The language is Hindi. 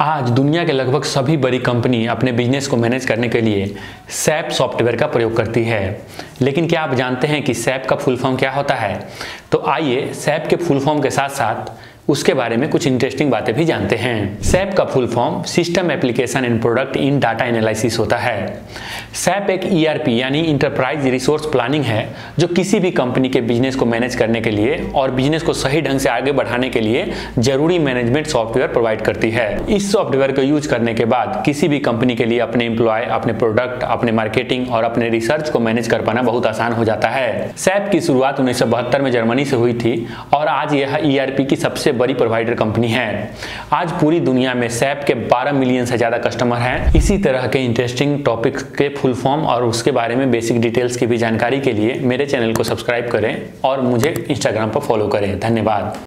आज दुनिया के लगभग सभी बड़ी कंपनी अपने बिज़नेस को मैनेज करने के लिए सैप सॉफ्टवेयर का प्रयोग करती है। लेकिन क्या आप जानते हैं कि सैप का फुल फॉर्म क्या होता है? तो आइए सैप के फुल फॉर्म के साथ साथ उसके बारे में कुछ इंटरेस्टिंग बातें भी जानते हैं। सैप का full form system application and product in data analysis होता है। सैप एक ईआरपी e यानी इंटरप्राइज रिसोर्स प्लानिंग है, जो किसी भी कंपनी के बिज़नेस को मैनेज करने के लिए और बिज़नेस को सही ढंग से आगे बढ़ाने के लिए ज़रूरी मैनेजमेंट सॉफ्टवेयर प्रोवाइड करती है। इस सॉफ्टवेयर को यूज़ करने के बाद किसी भी कंपनी के लिए अपने एम्प्लॉय अपने प्रोडक्ट अपने मार्केटिंग और अपने रिसर्च को मैनेज कर पाना बहुत आसान हो जाता है। सैप की शुरुआत उन्नीस सौ बहत्तर में जर्मनी से हुई थी और आज यह ई e की सबसे बड़ी प्रोवाइडर कंपनी है। आज पूरी दुनिया में सैप के 12 मिलियन से ज़्यादा कस्टमर हैं। इसी तरह के इंटरेस्टिंग टॉपिक के फुल फॉर्म और उसके बारे में बेसिक डिटेल्स की भी जानकारी के लिए मेरे चैनल को सब्सक्राइब करें और मुझे इंस्टाग्राम पर फॉलो करें। धन्यवाद।